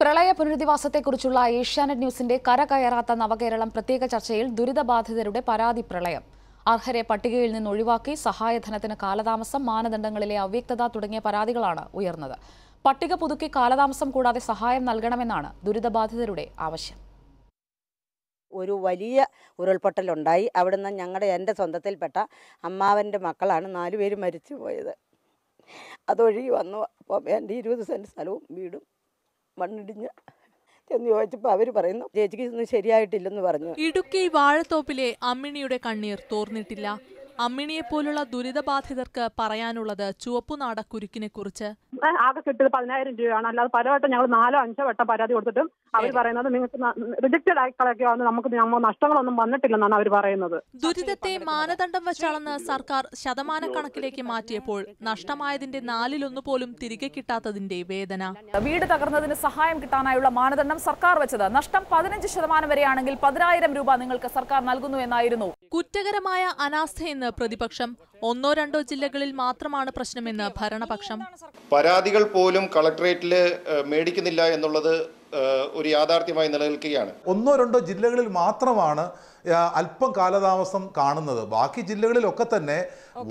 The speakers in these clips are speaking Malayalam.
പ്രളയ പുനരധിവാസത്തെക്കുറിച്ചുള്ള ഏഷ്യാനെറ്റ് ന്യൂസിന്റെ കരകയറാത്ത നവകേരളം പ്രത്യേക ചർച്ചയിൽ ദുരിതബാധിതരുടെ പരാതി പ്രളയം. അർഹരെ പട്ടികയിൽ നിന്ന് ഒഴിവാക്കി സഹായധനത്തിന് കാലതാമസം മാനദണ്ഡങ്ങളിലെ അവ്യക്തത തുടങ്ങിയ പരാതികളാണ് ഉയർന്നത്. പട്ടിക പുതുക്കി കാലതാമസം കൂടാതെ സഹായം നൽകണമെന്നാണ് ദുരിതബാധിതരുടെ ആവശ്യം. ഒരു വലിയ ഉരുൾപൊട്ടലുണ്ടായി. അവിടുന്ന് ഞങ്ങളുടെ എന്റെ സ്വന്തത്തിൽപ്പെട്ട അമ്മാവന്റെ മക്കളാണ് നാലുപേര് മരിച്ചു പോയത് അതൊഴുകി വന്നു. അപ്പം എന്റെ ഇരുപത് സെന്റ് സ്ഥലവും വീടും മണ്ണിടിഞ്ഞ് എന്ന് ചോദിച്ചപ്പോൾ അവർ പറയുന്നു ചേച്ചിക്ക് ഇതൊന്നും ശരിയായിട്ടില്ലെന്ന് പറഞ്ഞു. ഇടുക്കി വാഴത്തോപ്പിലെ അമ്മിണിയുടെ കണ്ണീർ തോർന്നിട്ടില്ല. അമ്മിണിയെപ്പോലുള്ള ദുരിതബാധിതർക്ക് പറയാനുള്ളത് ചുവപ്പുനാട കുരുക്കിനെ കുറിച്ച്? ആകെ കിട്ടിയത് പതിനായിരം രൂപയാണ്. അല്ലാതെ പലവട്ടം ഞങ്ങൾ നാലോ അഞ്ചോ വട്ടം പരാതി കൊടുത്തിട്ടും അവർ പറയുന്നത് നിങ്ങൾക്ക് റിജക്റ്റഡ് ആയിക്കളൊക്കെ നമുക്ക് നമ്മൾ നഷ്ടങ്ങളൊന്നും വന്നിട്ടില്ലെന്നാണ് അവർ പറയുന്നത്. ദുരിതത്തെ മാനദണ്ഡം വെച്ചാണെന്ന് സർക്കാർ ശതമാനക്കണക്കിലേക്ക് മാറ്റിയപ്പോൾ നഷ്ടമായതിന്റെ നാലിലൊന്നു പോലും തിരികെ കിട്ടാത്തതിന്റെ വേദന. വീട് തകർന്നതിന് സഹായം കിട്ടാനായുള്ള മാനദണ്ഡം സർക്കാർ വെച്ചത്. നഷ്ടം പതിനഞ്ച് ശതമാനം വരെയാണെങ്കിൽ പതിനായിരം രൂപ നിങ്ങൾക്ക് സർക്കാർ നൽകുന്നു എന്നായിരുന്നു. കുറ്റകരമായ അനാസ്ഥയെന്ന് പ്രതിപക്ഷം. ഒന്നോ രണ്ടോ ജില്ലകളിൽ മാത്രമാണ് പ്രശ്നമെന്ന് ഭരണപക്ഷം. പരാതികൾ പോലും കളക്ടറേറ്റിൽ മേടിക്കുന്നില്ല എന്നുള്ളത് ഒരു യാഥാർത്ഥ്യമായി നിലനിൽക്കുകയാണ്. ഒന്നോ രണ്ടോ ജില്ലകളിൽ മാത്രമാണ് അല്പം കാലതാമസം കാണുന്നത്. ബാക്കി ജില്ലകളിലൊക്കെ തന്നെ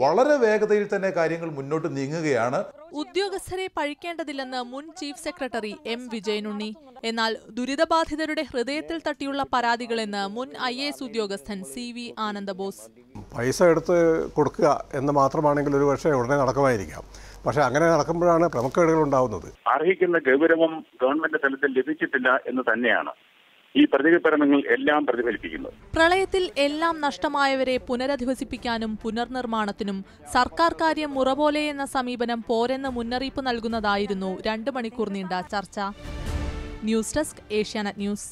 വളരെ വേഗതയിൽ തന്നെ കാര്യങ്ങൾ മുന്നോട്ട് നീങ്ങുകയാണ്. ഉദ്യോഗസ്ഥരെ പഴിക്കേണ്ടതില്ലെന്ന് മുൻ ചീഫ് സെക്രട്ടറി എം വിജയനുണ്ണി. എന്നാൽ ദുരിതബാധിതരുടെ ഹൃദയത്തിൽ തട്ടിയുള്ള പരാതികളെന്ന് മുൻ ഐ എസ് ഉദ്യോഗസ്ഥൻ സി വി ആനന്ദബോസ്. പൈസ എടുത്ത് കൊടുക്കുക എന്ന് മാത്രമാണെങ്കിൽ ഒരു പക്ഷേ ഉടനെ നടക്കുമായിരിക്കാം. പക്ഷെ അങ്ങനെ നടക്കുമ്പോഴാണ് ക്രമക്കേടുകൾ ഉണ്ടാവുന്നത് അർഹിക്കുന്ന ഗൗരവം ഗവൺമെന്റ് തലത്തിൽ ലഭിച്ചിട്ടില്ല എന്ന് തന്നെയാണ്. ഈ പ്രതികരണങ്ങൾ എല്ലാം പ്രതിഫലിപ്പിക്കുന്നത് പ്രളയത്തിൽ എല്ലാം നഷ്ടമായവരെ പുനരധിവസിപ്പിക്കാനും പുനർനിർമ്മാണത്തിനും സർക്കാർ കാര്യം മുറപോലെ എന്ന സമീപനം പോരെന്ന മുന്നറിയിപ്പ് നൽകുന്നതായിരുന്നു രണ്ട് മണിക്കൂർ നീണ്ട ചർച്ച. News desk Asianet news.